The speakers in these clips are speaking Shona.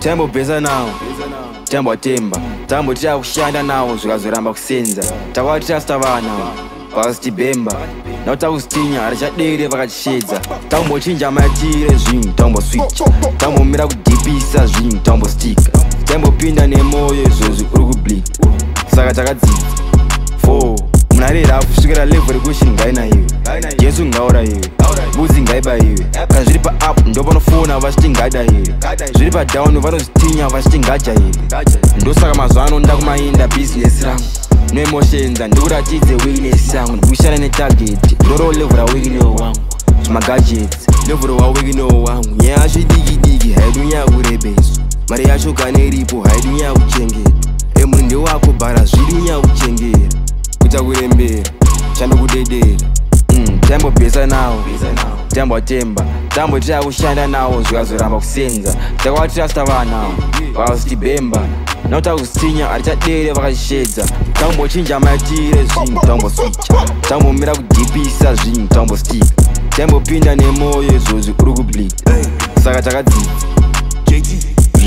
taimbobveza nawo tambwa temba tambotira kushanda nawo zvikazoramba kusenza takava tirasta vana vakazitibhemba nakuti takuzitinya harichadere vakatishedza tambochinja matire zvinhu tambosvicha tambomira kudhipisa zvinhu tambostika taimbopinda nemoyo izvozvi uri kublik saka takadzidza 4 munhu ari rafu svikira levhu rekushingainaiwe jesu ngaura iwe ndakuipa iwe kana zviri paup ndopanofona vachiti ngada here zviri padown vanozvitinya vachiti ngaja here ndosaka mazuva ano nda kumainda bhizinesi rangu noemotionza ndikuratidze wekinesi yangu ndikushanda netageti ndoroo levhura wekinewo wangu zvimagajeti levhuro wawekinewo wangu nyaya yacho idikidiki haidi nyaya yakurebeswa mari yacho kana iripo haidi nyaya yakuchengera emuri ndewako bhara zviri nyaya yakuchengera kuta kurembera chandokudedera chaimbobhesa mm, nawo tiyambotemba tambo tiyakushanda nawo zvikazoramba kusenza takavatirasta vana vakazotibhemba notakuzitinya haritadere vakazishedza tambochinja maitiire zvinhu tambositcha tambomira kudhipisa zvinhu tambostika taimbopinda nemwoyo izvozvi uri kublid saka takadzidza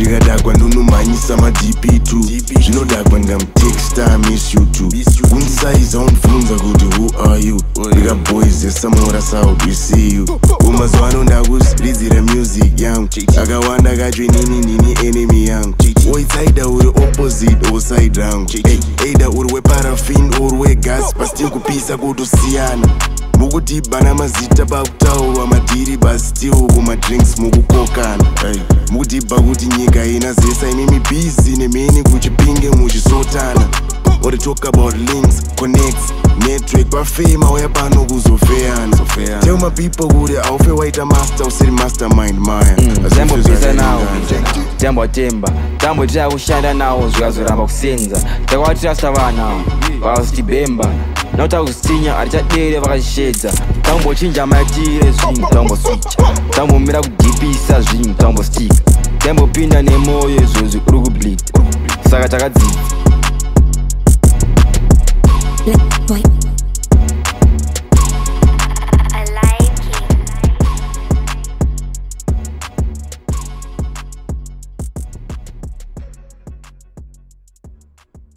zvikadakwa ndonomhanyisa madp2 zvinodakwa ndingamutexta miss you2 kunsaiza unbvunza kuti who are you ndikaboyzesamora south wesee you umazuva ano ndakusiridzira music yangu akawanda kacho inini ndini enemy yangu oisaida uri opposite osaide rangu eida uri weparafin uri wegasi pasitin kupisa kutosiyana vokudibha na mazita pakutaurwa madiri bastil kumadrinks mukukokana mukudibha kuti nyika ina zesa ine mibhizi nemeni kuchipinge muchisotana ori talk about links connects network pafema uya pano kuzofeyana so tell my people kuti aufe waita master usiri master mind maya tambobvisa mm. nawo tambotemba tambotira kushanda nawo zvikazoramba kusenza takavatirasa vanawo vakazotibhemba yeah nautakusinya harichadere vakashedza tambochinja maitire zvinhu tambositya tambomira kudhipisa zvinhu tambostika taimbopinda nemoyo izvozvi uri kublid saka takadzidza yeah,